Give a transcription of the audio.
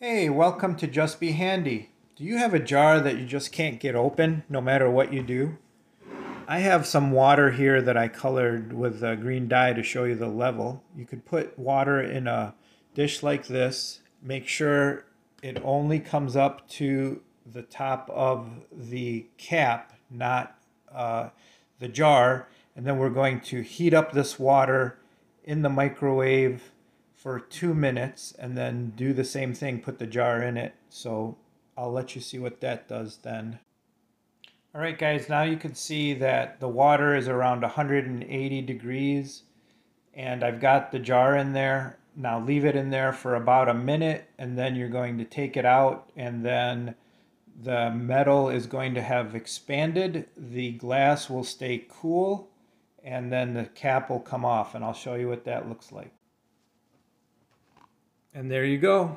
Hey, welcome to Just Be Handy. Do you have a jar that you just can't get open no matter what you do? I have some water here that I colored with a green dye to show you the level. You could put water in a dish like this. Make sure it only comes up to the top of the cap, not uh, the jar. And then we're going to heat up this water in the microwave for two minutes and then do the same thing, put the jar in it. So I'll let you see what that does then. All right, guys, now you can see that the water is around 180 degrees and I've got the jar in there. Now leave it in there for about a minute and then you're going to take it out and then the metal is going to have expanded. The glass will stay cool and then the cap will come off and I'll show you what that looks like. And there you go.